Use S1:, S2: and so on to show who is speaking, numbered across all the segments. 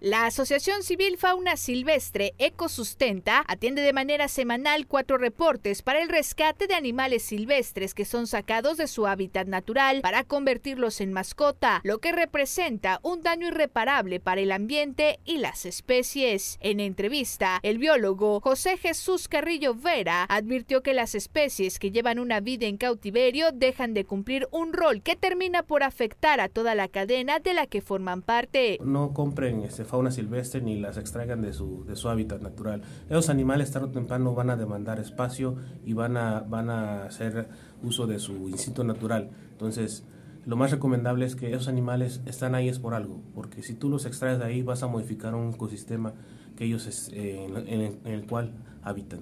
S1: La Asociación Civil Fauna Silvestre Ecosustenta atiende de manera semanal cuatro reportes para el rescate de animales silvestres que son sacados de su hábitat natural para convertirlos en mascota, lo que representa un daño irreparable para el ambiente y las especies. En entrevista, el biólogo José Jesús Carrillo Vera advirtió que las especies que llevan una vida en cautiverio dejan de cumplir un rol que termina por afectar a toda la cadena de la que forman parte.
S2: No compren ese fauna silvestre ni las extraigan de su, de su hábitat natural. Esos animales tarde o temprano van a demandar espacio y van a, van a hacer uso de su instinto natural. Entonces, lo más recomendable es que esos animales están ahí es por algo, porque si tú los extraes de ahí vas a modificar un ecosistema que ellos eh, en el cual habitan.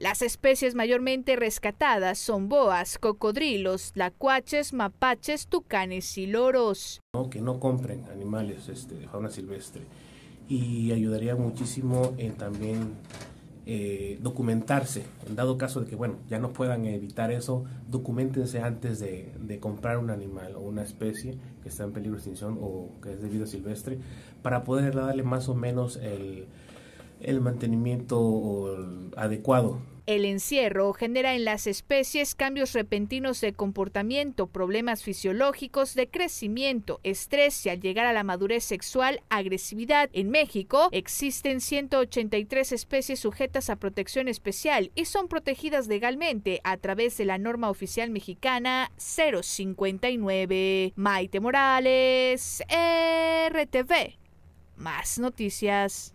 S1: Las especies mayormente rescatadas son boas, cocodrilos, lacuaches, mapaches, tucanes y loros.
S2: que no compren animales este, de fauna silvestre y ayudaría muchísimo en también eh, documentarse. En dado caso de que, bueno, ya no puedan evitar eso, documentense antes de, comprar un animal o una especie que está en peligro de extinción o que es de vida silvestre para poder darle más o menos el el mantenimiento adecuado.
S1: El encierro genera en las especies cambios repentinos de comportamiento, problemas fisiológicos de crecimiento, estrés y al llegar a la madurez sexual, agresividad. En México existen 183 especies sujetas a protección especial y son protegidas legalmente a través de la norma oficial mexicana 059. Maite Morales, RTV. Más noticias.